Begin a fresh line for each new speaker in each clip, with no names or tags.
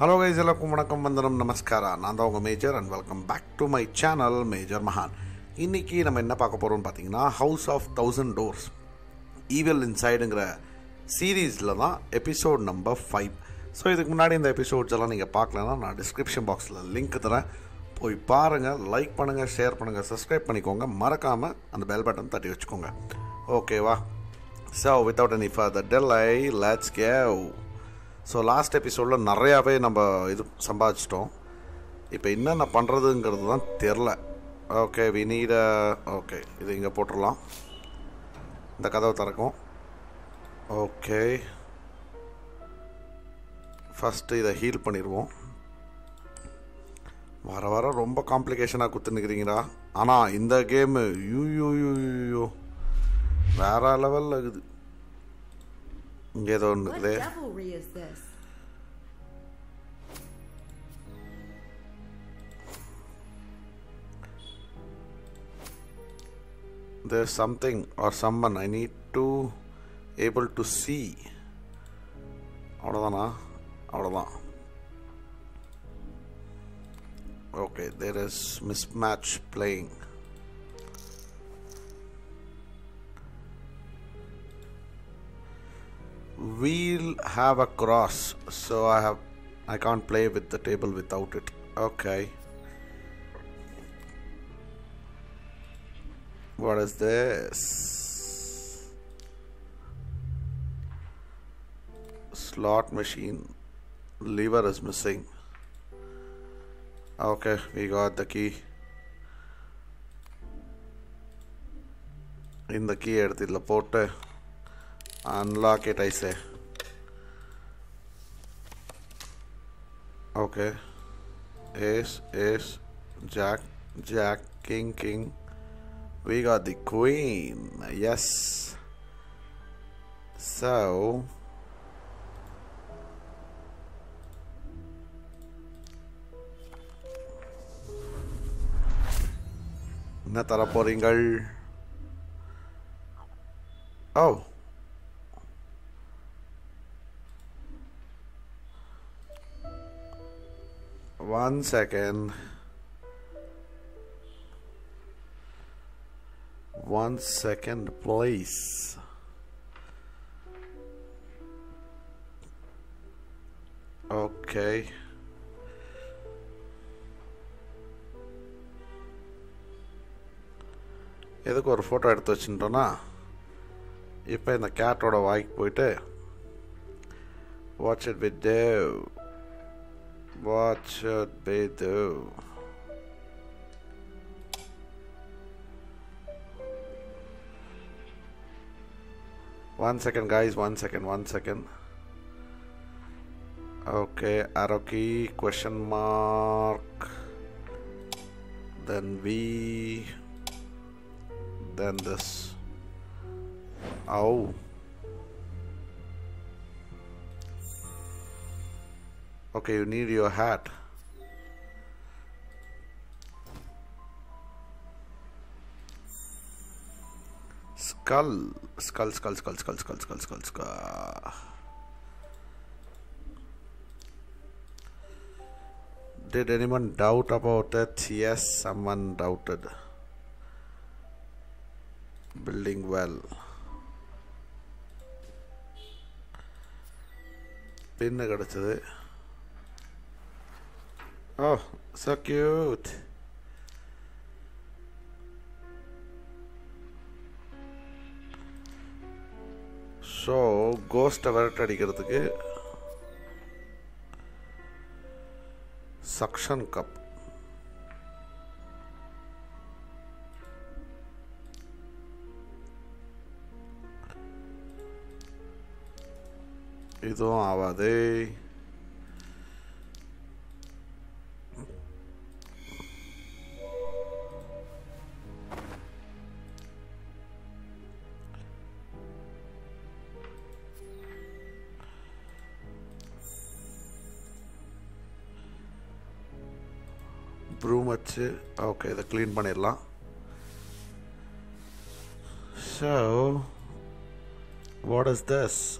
Hello guys எல்லாருக்கும் வணக்கம் வந்தனம் நமஸ்காரா. நான் தான் உங்கள் major and welcome back to my channel major மகான். இன்றைக்கி நம்ம என்ன பார்க்க போகிறோம்னு பார்த்தீங்கன்னா house of thousand doors evil இன்சைடுங்கிற சீரீஸில் தான் எபிசோட் நம்பர் ஃபைவ் ஸோ இதுக்கு முன்னாடி இந்த எபிசோட்ஸ் எல்லாம் நீங்கள் பார்க்கலன்னா நான் டிஸ்கிரிப்ஷன் பாக்ஸில் லிங்க் தரேன். போய் பாருங்கள் லைக் பண்ணுங்கள் ஷேர் பண்ணுங்கள் சப்ஸ்கிரைப் பண்ணிக்கோங்க. மறக்காமல் அந்த பெல் பட்டன் தட்டி வச்சுக்கோங்க. ஓகேவா so without any further I let's cave so last எபிசோடில் நிறையாவே நம்ம இது சம்பாதிச்சிட்டோம். இப்போ என்னென்ன பண்ணுறதுங்கிறது தான் தெரில. ஓகே வி நீட ஓகே இது இங்கே போட்டுடலாம். இந்த கதவை திறக்கும். ஓகே ஃபஸ்ட்டு இதை ஹீல் பண்ணிடுவோம். வர வர ரொம்ப காம்ப்ளிகேஷனாக குத்துனுக்கிறீங்களா ஆனால் இந்த கேமு யூ வேற லெவலில் இருக்குது. இங்கே ஏதோ ஒன்று இருக்குது. there's something or someone I need to able to see அவ்வளோதானா அவ்வளோதான் okay there is miss match playing we'll have a cross so I have I can't play with the table without it okay What is this? Slot machine. Lever is missing. Okay, we got the key. இந்த key எடுத்து இதில் போட்டு unlock it I say okay ace ace jack jack king king we got the queen yes so என்ன தர போறீங்கள் ஓ one second One second, please. Okay. எதுக்கு ஒரு photo எடுத்து வச்சுட்டோன்னா இப்போ இந்த கேட்டோட வாய்க்கு போயிட்டு watch it with Dev watch it with Dev One second, guys. One second. One second. Okay, arrow key, question mark. Then V. Then this. Oh. Okay, you need your hat. Skull Skull, skull, skull, skull, skull, skull, skull, skull. Did anyone doubt about it? Yes, someone doubted. Building well. பின்னு கிடச்சது ஓ so cute so கோஸ்ட்டை விரட்ட அடிக்கிறதுக்கு suction cup இதுவும் ஆகாது Okay, the clean banana. So, what is this?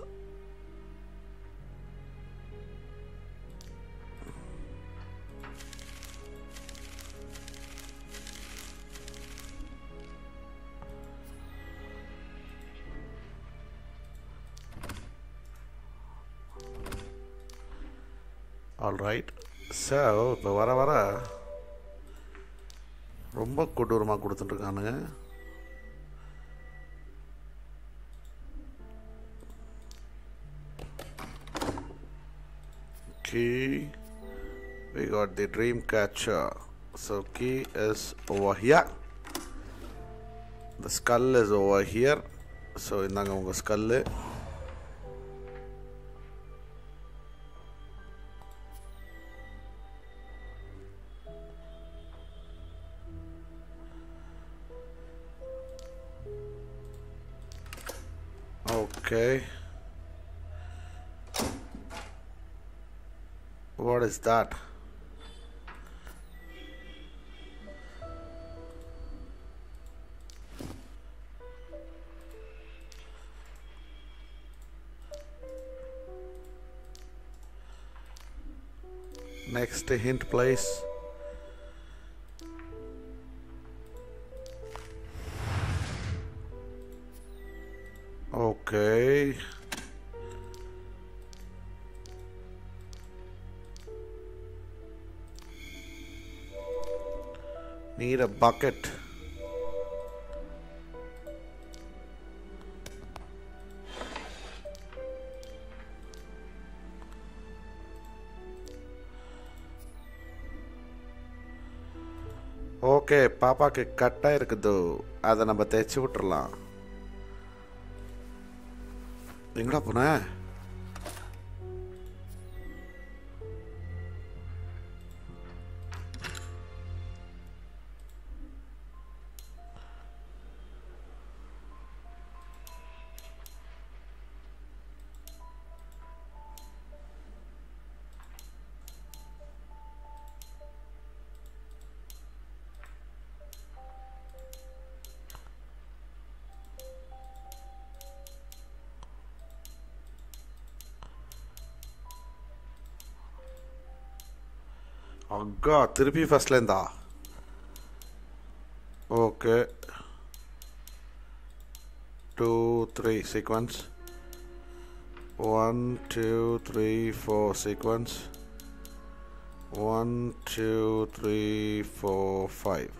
All right. So, the vara vara. ரொம்ப கொடூரமாக கொடுத்துட்ருக்கானுங்க key we got the dream catcher so key is over here the skull is over here so இந்தாங்க உங்க skull okay What is that? Next hint, please. A bucket. Okay பாப்பாக்கு கட்டாக இருக்குது. அதை நம்ம தைச்சி விட்டுறலாம். எங்கடா போனேன் அக்கா திருப்பி ஃபர்ஸ்ட்லேருந்தா okay two three sequence one two three four sequence one two three four five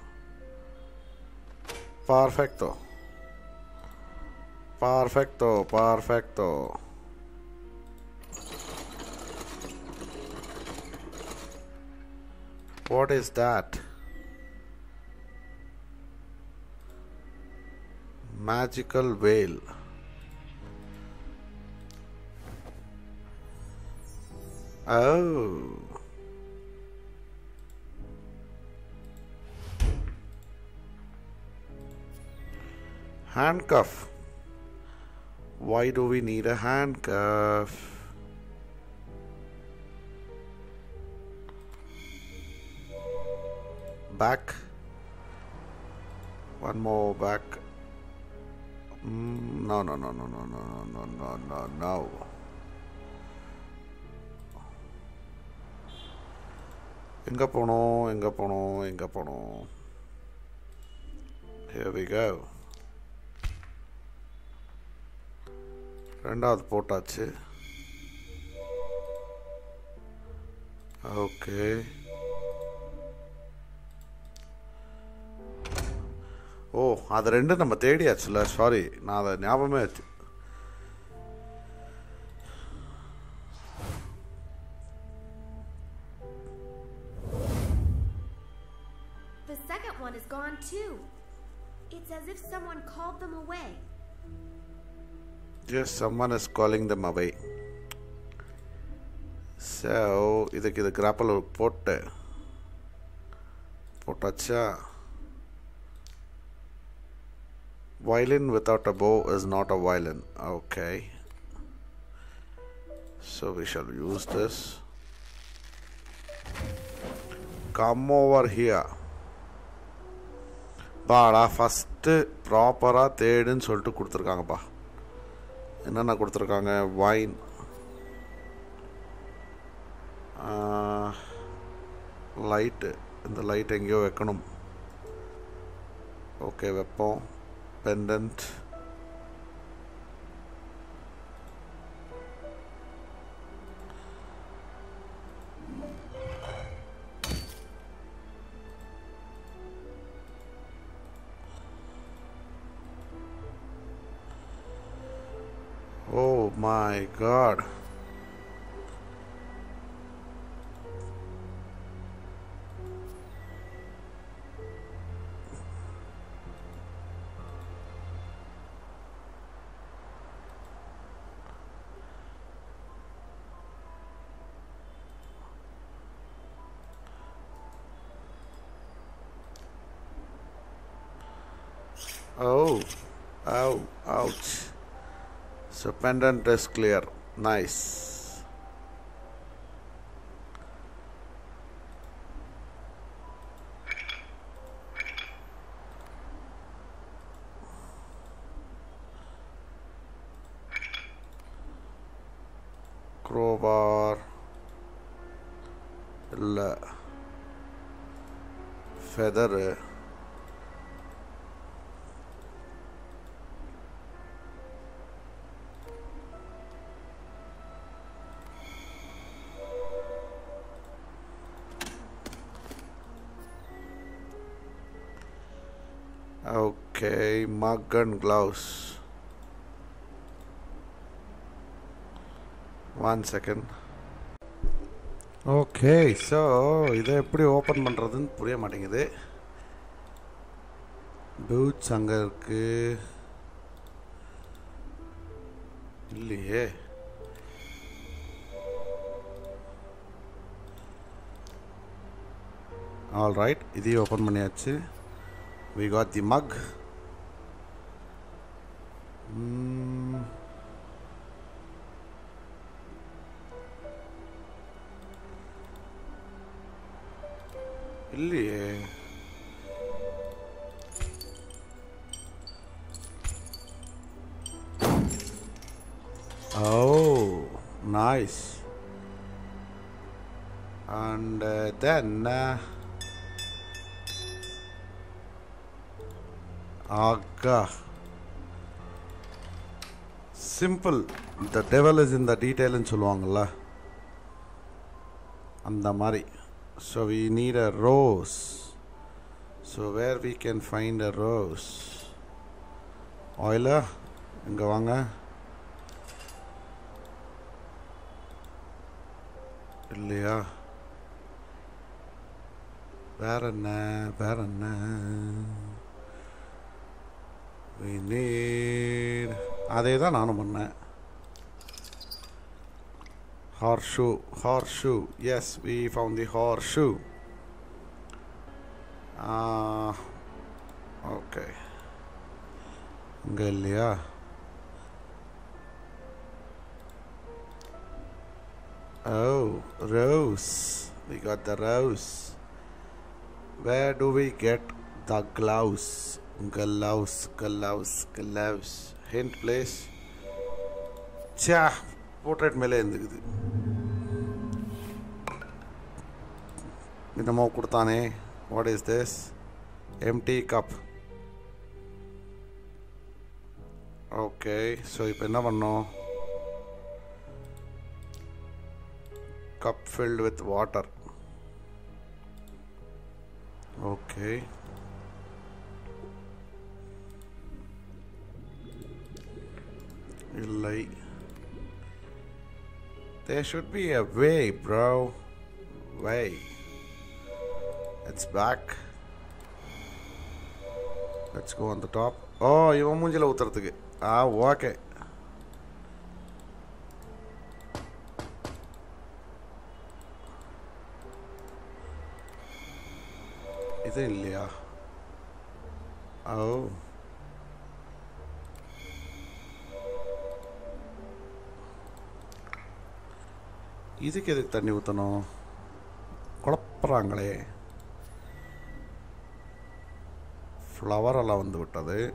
Perfecto. Perfecto, perfecto. What is that? Magical veil. Oh. Handcuff. Why do we need a handcuff? Back. One more back. Mm, no, no, no, no, no, no, no, no, no, no, no. எங்கே போனோம் எங்கே போனோம் எங்கே போனோம் Here we go. ரெண்டாவது போட்டாச்சு okay ஓ அது ரெண்டும் நம்ம தேடியாச்சுல சாரி நான் அதை ஞாபகமே வச்சு
The second one is gone too. It's as if someone called them away.
Yes, someone is calling them away. So, இதுக்கு இது கிராப்பல் போட்டு போட்டாச்சா violin without a bow is not a violin. Okay. So we shall use this. Come over here. பாடா first ப்ராப்பராக தேடுன்னு சொல்லிட்டு கொடுத்துருக்காங்கப்பா என்னென்ன கொடுத்துருக்காங்க வைன் லைட்டு இந்த லைட் எங்கேயோ வைக்கணும் ஓகே வைப்போம் pendant Oh, oh, ouch. So pendant is clear. Nice. Crowbar. Feather. Feather Okay, mug and gloves. One second. Okay so இதை எப்படி ஓப்பன் பண்ணுறதுன்னு புரிய மாட்டேங்குது பூட்ஸ் அங்கே இருக்கு இல்லையே ஆல் ரைட் இதையும் ஓப்பன் பண்ணியாச்சு we got the mug Mm. ಇಲ್ಲಿ eh? Oh, nice. And uh, then. Uh, Aga. Simple the devil is in the டீட்டெயில்னு சொல்லுவாங்கள்ல அந்த மாதிரி. So we need a rose so where we can find a rose ஆயிலா இங்கே வாங்க. இல்லையா? வேற என்ன? வேற என்ன? We need அதே தான் நானும் பண்ணேன் horseshoe horseshoe yes we found the horseshoe uh, okay இங்க இல்லையா oh rose we got the rose where do we get the gloves gloves gloves gloves hint please ச்சா போர்ட்ரேட் மேலே இருந்துக்குது என்னமோ கொடுத்தானே what is this empty cup okay so இப்போ என்ன பண்ணோம் cup filled with water okay இல்லை There should be a way, bro. Way. It's back. Let's go on the top. ஓ இவன் மூஞ்சில ஊத்துறதுக்கு ஆ ஓகே இது இல்லையா ஓ இதுக்கு எதுக்கு தண்ணி ஊற்றணும் குழப்புறாங்களே. ஃப்ளவர் எல்லாம் வந்து விட்டது.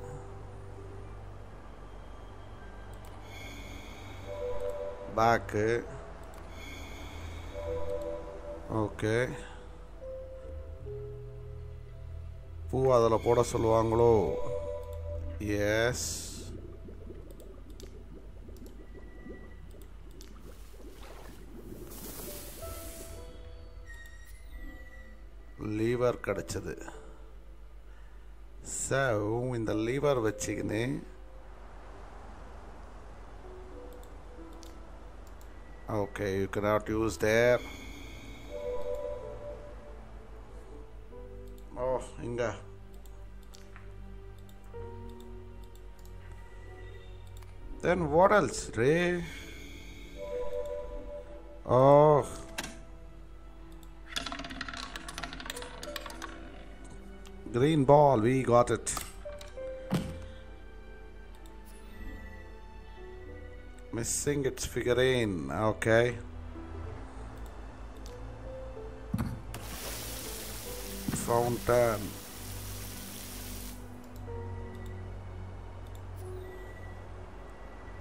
பேக்கு ஓகே பூ அதில் போட சொல்லுவாங்களோ? எஸ் லீவர் கிடச்சது ஸோ இந்த லீவர் வச்சுக்கின்னு Okay, you cannot use there. Oh, Inga. Then what else, Ray? Oh. Green ball, we got it. Missing its figurine, okay. Fountain.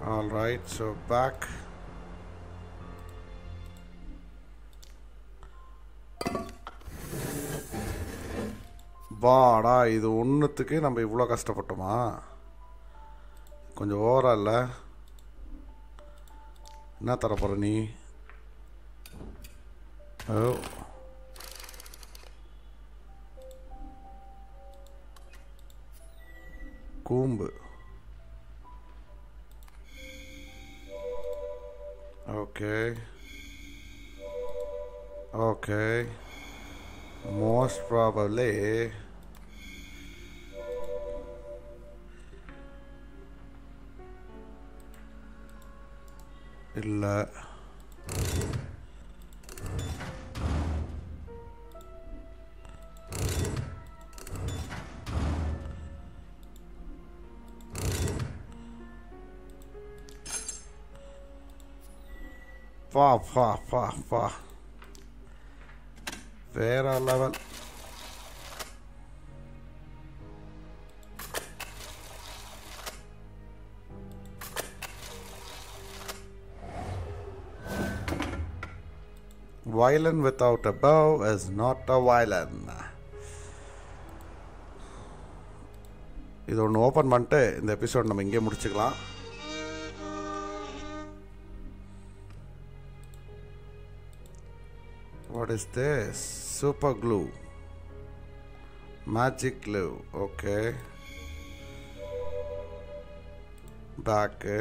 Alright, so back. வாடா இது ஒன்றுத்துக்கு நம்ம இவ்வளோ கஷ்டப்பட்டோமா? கொஞ்சம் ஓவரா இல்லை? என்ன தர போகிற நீ? ஓ. கூம்பு. Okay. Okay. Most probably il Fa, fa, fa, fa. Vera level. Violin without a bow is not a violin. இது ஒன்று ஓப்பன் பண்ணிட்டு இந்த எபிசோட் நம்ம இங்கே முடிச்சுக்கலாம் what is this super glue magic glue okay bag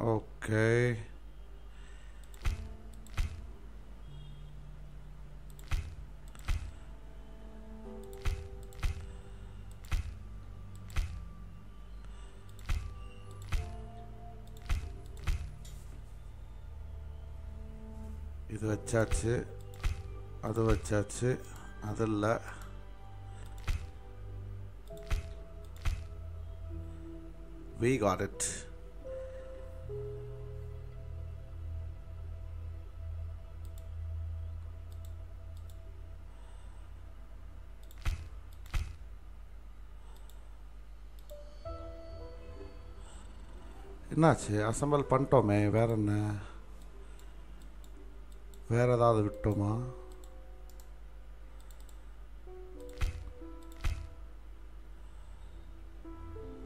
Okay. இது வச்சாச்சு அது வச்சாச்சு அது இல்லை we got it என்னாச்சு? அசம்பிள் பண்ணிட்டோமே. வேற என்ன? வேற ஏதாவது விட்டோமா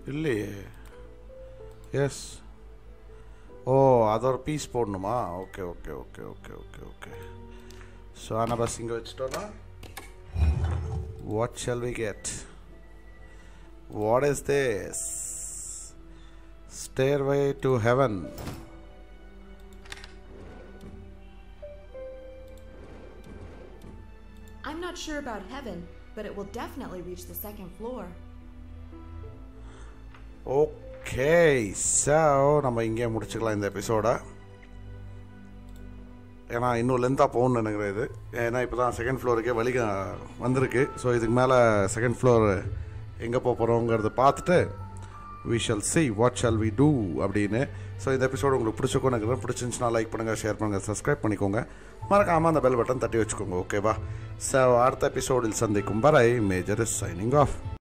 இல்லையே. எஸ் ஓ அது ஒரு பீஸ் போடணுமா? Okay okay okay okay okay okay so ஆனால் பஸ் இங்கே வச்சுட்டோன்னா what shall we get what is this stairway to heaven
I'm not sure about heaven, but it will definitely reach the second floor.
Okay so நம்ம இங்கே முடிச்சுக்கலாம் இந்த எபிசோடை ஏன்னா இன்னும் லென்த்தாக போகணும்னு நினைக்கிறேன் இது. ஏன்னா இப்போ தான் செகண்ட் ஃப்ளோருக்கே வழி வந்திருக்கு. ஸோ இதுக்கு மேலே செகண்ட் ஃப்ளோர் எங்கே போக போகிறோங்கிறத பார்த்துட்டு we shall see what shall we do அப்படின்னு. ஸோ இந்த எபிசோடு உங்களுக்கு பிடிச்சிருக்கும் நினைக்கிறேன் பிடிச்சிருந்துச்சுன்னா லைக் பண்ணுங்கள் ஷேர் பண்ணுங்கள் சப்ஸ்கிரைப் பண்ணிக்கோங்க. மறக்காமல் அந்த பெல் பட்டன் தட்டி வச்சுக்கோங்க ஓகேவா ஸோ அடுத்த எபிசோடில் சந்திக்கும் வரை மேஜர் இஸ் சைனிங் ஆஃப்